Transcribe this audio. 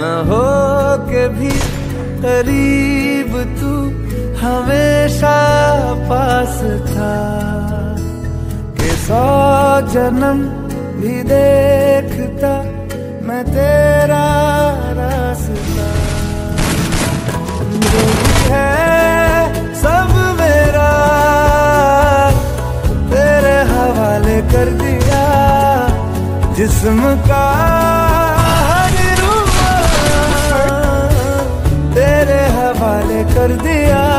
न हो के भी करीब तू हमेशा पास था। के सौ जन्म भी देखता मैं तेरा रास्ता। है सब मेरा। तेरे हवाले कर दिया जिस्म का कर दिया।